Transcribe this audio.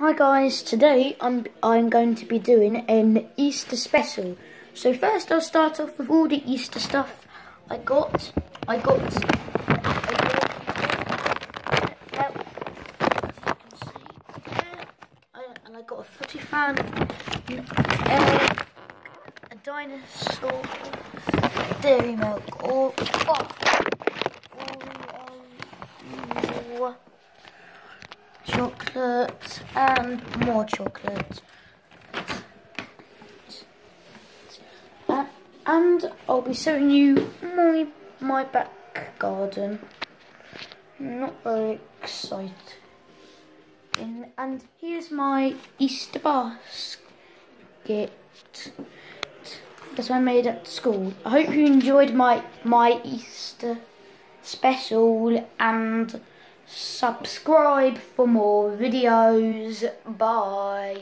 Hi guys, today I'm I'm going to be doing an Easter special. So first I'll start off with all the Easter stuff I got. I got, and I got a footy fan, a, a dinosaur, dairy milk, or oh, Oreo, chocolate and more chocolate. Uh, and I'll be showing you my my back garden. Not very exciting. And here's my Easter basket that I made at school. I hope you enjoyed my my Easter special and subscribe for more videos. Bye.